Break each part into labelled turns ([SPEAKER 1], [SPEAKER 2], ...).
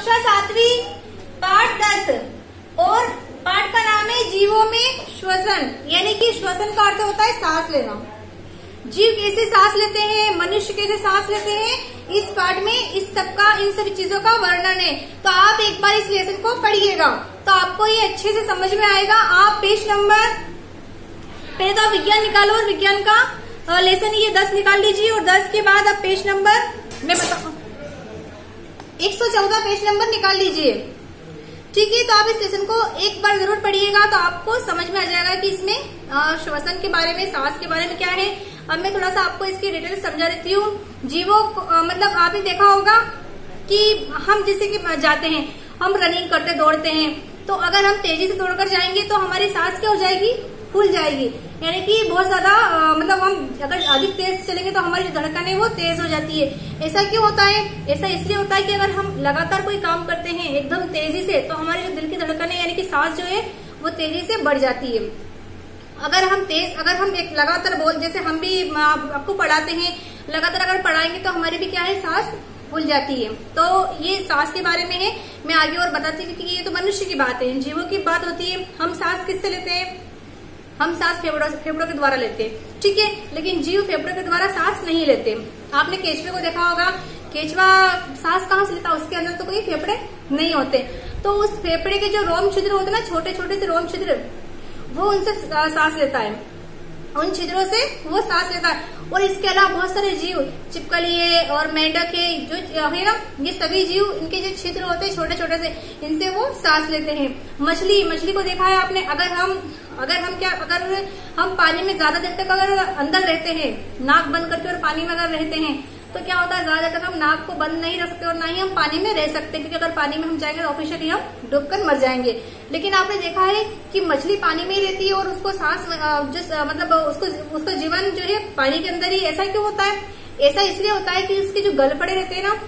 [SPEAKER 1] कक्षा सातवी, पाठ दस। और पाठ का नाम है जीवों में श्वसन। यानी कि श्वसन का अर्थ होता है सांस लेना। जीव कैसे सांस लेते हैं, मनुष्य कैसे सांस लेते हैं, इस पाठ में इस सब का, इन सभी चीज़ों का वर्णन है। तो आप एक बार इस लेसन को पढ़िएगा। तो आपको ये अच्छे से समझ में आएगा। आप पेज नंबर पहले तो आप विज्ञान निकालो और विज्ञान का लेसन ये दस निकाल लीजिए और दस के बाद आप पेज नंबर मैं बताऊ। 114 पेज नंबर निकाल लीजिए। ठीक है तो आप इस लेसन को एक बार ज़रूर पढ़िएगा तो आपको समझ में आ जाएगा कि इसमें श्वसन के बारे में, सांस के बारे में क्या है। अब मैं थोड़ा सा आपको इसकी डिटेल समझा देती हूँ। जीवो मतलब आपने देखा होगा कि हम जिसे कि जाते हैं, हम रनिंग करते, दौड़ते हैं तो अगर हम तेज़ी से दौड़कर जाएँगे तो हमारी सांस क्या हो जाएगी? फूल जाएगी। यानी कि बहुत ज़्यादा मतलब हम अगर अधिक तेज चलेंगे तो हमारी जो धड़कन है वो तेज हो जाती है। ऐसा क्यों होता है? ऐसा इसलिए होता है कि अगर हम लगातार कोई काम करते हैं एकदम तेज़ी से तो हमारी जो दिल की धड़कन है, यानी कि सांस जो है, वो तेज़ी से बढ़ जाती है। अगर हम तेज, अगर हम एक लगातार बोल, जैसे हम भी आपको पढ़ाते हैं, लगातार अगर पढ़ाएँगे तो हमारी भी क्या है, सांस भूल जाती है। तो ये सांस के बारे में है। मैं आगे और बताती हूँ, क्योंकि ये तो मनुष्य की बात है, जीवों की बात होती है। हम सांस किससे लेते हैं? हम सांस फेफड़ों फेफड़ों के द्वारा लेते हैं। ठीक है, लेकिन जीव फेफड़ों के द्वारा सांस नहीं लेते। आपने केचवे को देखा होगा, केचवा सांस कहाँ से लेता? उसके अंदर तो कोई फेफड़े नहीं होते। तो उस फेफड़े के जो रोम छिद्र होते ना छोटे छोटे से रोम छिद्र, वो उनसे सांस लेता है। उन छिद्रों से वो सांस लेता है। और इसके अलावा बहुत सारे जीव चिपकली है और मेंढक है जो, है ना, ये सभी जीव, इनके जो छिद्र होते हैं छोटे छोटे से, इनसे वो सांस लेते हैं। मछली मछली को देखा है आपने, अगर हम अगर हम क्या, अगर हम पानी में ज़्यादा देर तक अगर अंदर रहते हैं, नाक बंद करके और पानी में अगर रहते हैं तो क्या होता है ज़्यादा हम नाक को बंद नहीं रख सकते और ना ही हम पानी में रह सकते क्योंकि अगर पानी में हम जाएँगे तो ऑफिशियली हम डूबकर मर जाएँगे। लेकिन आपने देखा है कि मछली पानी में ही रहती है और उसको सांस जिस मतलब उसको उसका जीवन जो है पानी के अंदर ही ऐसा क्यों होता है? ऐसा इसलिए होता है कि उसके जो गलफड़े रहते हैं ना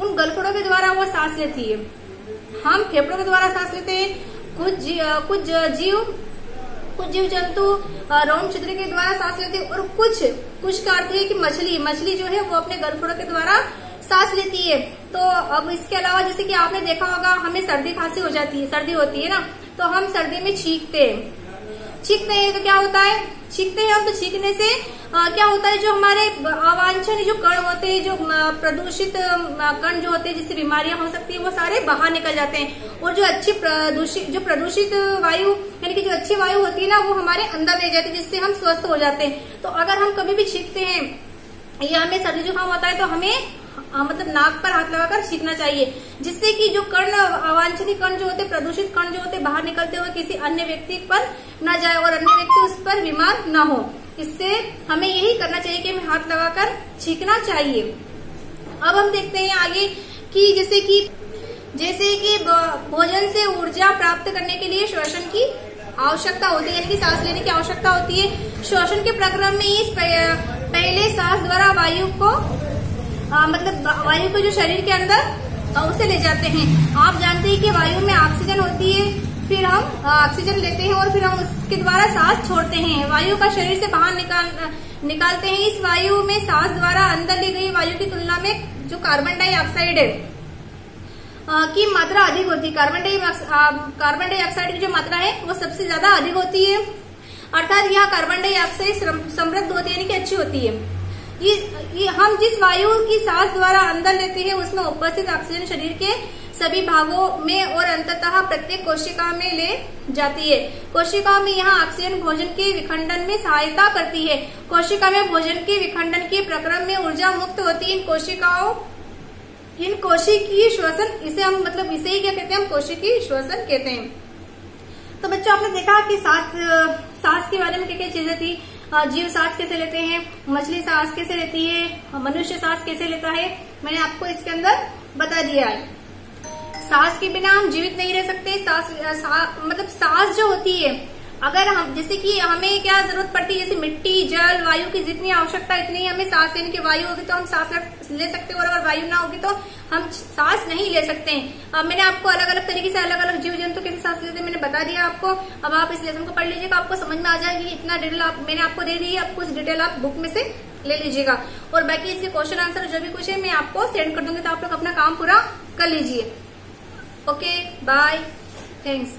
[SPEAKER 1] उन गलफड़ों के द्वारा वो सांस लेती है। हम फेफड़ों के द्वारा सांस लेते हैं। कुछ जी, कुछ जीव कुछ जीव जंतु रोम छिद्र के द्वारा सांस लेते हैं और कुछ कुछ का अर्थ है कि मछली मछली जो है वो अपने गलफड़ों के द्वारा सांस लेती है। तो अब इसके अलावा जैसे कि आपने देखा होगा, हमें सर्दी खांसी हो जाती है, सर्दी होती है ना तो हम सर्दी में छींकते हैं। छींकते हैं तो क्या होता है? छींकते हैं हम तो छींकने से आ, क्या होता है जो हमारे अवांछनीय जो कण होते हैं जो प्रदूषित कण जो होते हैं जिससे बीमारियाँ हो सकती है वो सारे बाहर निकल जाते हैं। और जो अच्छी प्रदूषित जो प्रदूषित वायु यानी कि जो अच्छी वायु होती है ना वो हमारे अंदर ले जाती है जिससे हम स्वस्थ हो जाते हैं। तो अगर हम कभी भी छींकते हैं या हमें सर्दी जुकाम होता है तो हमें आ, मतलब नाक पर हाथ लगाकर छीकना चाहिए जिससे कि जो कर्ण अवांछनीय कर्ण जो होते प्रदूषित कर्ण जो होते बाहर निकलते हुए किसी अन्य व्यक्ति पर न जाए और अन्य व्यक्ति उस पर बीमार न हो। इससे हमें यही करना चाहिए कि हमें हाथ लगाकर छींकना चाहिए। अब हम देखते हैं आगे कि जैसे कि जैसे कि भोजन से ऊर्जा प्राप्त करने के लिए श्वसन की आवश्यकता होती है यानी कि सांस लेने की आवश्यकता होती है। श्वसन के प्रक्रम में इस पहले सांस द्वारा वायु को आ, मतलब वायु को जो शरीर के अंदर उसे ले जाते हैं। आप जानते हैं कि वायु में ऑक्सीजन होती है फिर हम ऑक्सीजन लेते हैं और फिर हम उसके द्वारा सांस छोड़ते हैं। वायु का शरीर से बाहर निकाल निकालते हैं। इस वायु में सांस द्वारा अंदर ली गई वायु की तुलना में जो कार्बन डाइऑक्साइड है की मात्रा अधिक होती है। कार्बन कार्बन डाइऑक्साइड की जो मात्रा है वो सबसे ज़्यादा अधिक होती है। अर्थात यह कार्बन डाइऑक्साइड समृद्ध होती है यानी कि अच्छी होती है। ये, हम जिस वायु की सांस द्वारा अंदर लेते हैं उसमें उपस्थित ऑक्सीजन शरीर के सभी भागों में और अंततः प्रत्येक कोशिका में ले जाती है। कोशिका में यहाँ ऑक्सीजन भोजन के विखंडन में सहायता करती है। कोशिका में भोजन के विखंडन के प्रक्रम में ऊर्जा मुक्त होती है। इन कोशिकाओं इन कोशिकीय श्वसन इसे हम मतलब इसे ही क्या कहते हैं? हम कोशिकीय श्वसन कहते हैं। तो बच्चों आपने देखा कि सांस सांस के बारे में क्या क्या चीज़ें थी? हाँ, जीव सांस कैसे लेते हैं? मछली सांस कैसे लेती है? हाँ, मनुष्य सांस कैसे लेता है? मैंने आपको इसके अंदर बता दिया है। सांस के बिना हम जीवित नहीं रह सकते। सांस सा, मतलब सांस जो होती है अगर हम, जैसे कि हमें क्या ज़रूरत पड़ती है, जैसे मिट्टी, जल, वायु की जितनी आवश्यकता इतनी हमें सांस लेने की, वायु होगी तो हम सांस ले सकते हैं, और अगर वायु ना होगी तो हम सांस नहीं ले सकते हैं। अब मैंने आपको अलग अलग तरीके से अलग अलग जीव जंतु कैसे सांस लेते हैं, मैंने बता दिया आपको। अब आप इस लेसन को पढ़ लीजिएगा, आपको समझ में आ जाएगी इतना डिटेल आप, मैंने आपको दे दी है आप कुछ डिटेल आप बुक में से ले लीजिएगा। और बाकी इसके क्वेश्चन आंसर जो भी कुछ है, मैं आपको सेंड कर दूँगी तो आप लोग अपना काम पूरा कर लीजिए। Okay bye thanks